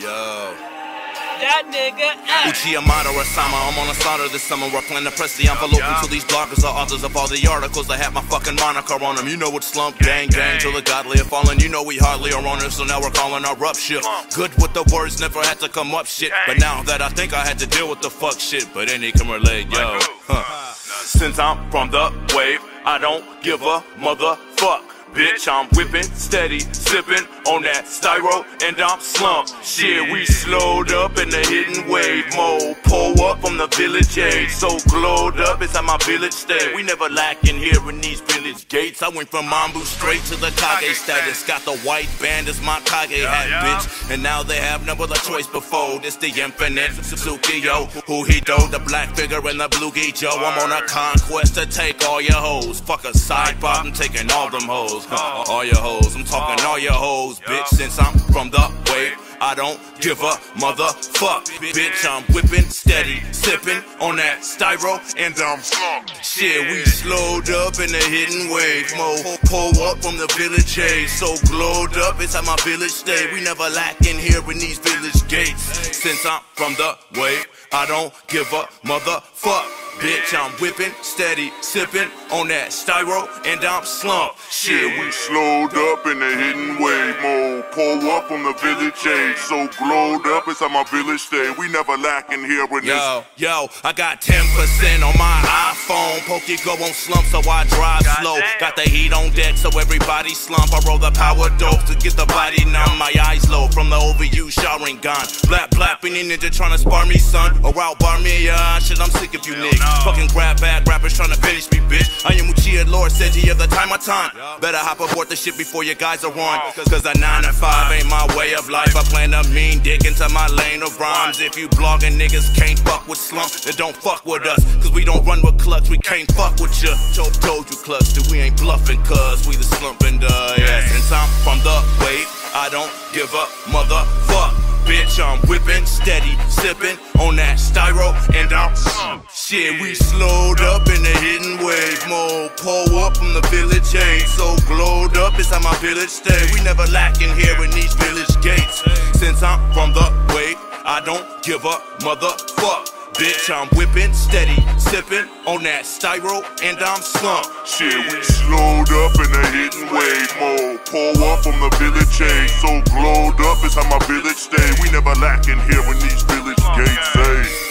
Yo. That nigga ass. Uchi Amado Osama, I'm on a slaughter this summer. I plan to press the envelope until these bloggers are authors of all the articles I have my fucking moniker on them. You know it's slump, gang, gang, till the godly are falling. You know we hardly are on it, so now we're calling our up shit. Good with the words, never had to come up shit. But now that I think I had to deal with the fuck shit, but any can relate, yo. Huh. Since I'm from the wave, I don't give a motherfuck. Bitch, I'm whipping, steady, sipping on that styro, and I'm slumped. Shit, we slowed up in the hidden wave mode. Pull up from the village age, so glowed up inside my village stay. We never lacking here in these village gates. I went from Mambu straight to the Kage status. Got the white band as my Kage hat, bitch. And now they have no other choice before. This the infinite Suzuki, yo. Who he do, the black figure and the blue Joe. I'm on a conquest to take all your hoes. Fuck a side I'm taking all them hoes hoes, all your hoes. I'm talking all your hoes, bitch. Since I'm from the wave, I don't give a motherfuck, bitch. I'm whipping, steady, sipping on that styro, and I'm shit. We slowed up in the hidden wave mode. Pull up from the village age, so glowed up inside my village stay. We never lacking here in these village gates. Since I'm from the wave, I don't give a motherfuck. Bitch, I'm whipping, steady, sipping on that styro, and I'm slumped. Shit, we slowed up in the hidden wave mode. Pull up on the village age, so glowed up inside my village stay. We never lacking here in this. Yo, yo, I got 10% on my iPhone. Pokey go on slump, so I drive slow. Got the heat on deck, so everybody slump. I roll the power dope to get the body numb. My eyes low from the overused showering gun. Blap, blap, any ninja trying to spar me, son. Or out bar me, yeah. Shit, I'm sick of you niggas. Fucking grab bag rappers trying to finish me, bitch. I am Lord, said to you the time I time. Better hop aboard the ship before your guys are on. Cause a 9 to 5 ain't my way of life. I plan to mean dick into my lane of rhymes. If you blogging niggas can't fuck with slump, then don't fuck with us. Cause we don't run with clucks, we can't fuck with you. Told, told you clucks that we ain't bluffing, cuz we the slumping the yeah. Since I'm from the wave, I don't give up, motherfuck bitch, I'm whipping, steady, sipping on that styro, and I'm shit. We slowed up in the hidden wave mode. Pull up from the village age, so glowed up inside my village stay. We never lacking here in these village gates. Since I'm from the wave, I don't give a motherfuck. Bitch, I'm whipping, steady, sipping on that styro, and I'm slumped. Shit, we slowed up in the hidden wave mode. Pull up from the village age, so glowed up is how my village stay. We never lacking here when these village gates, hey.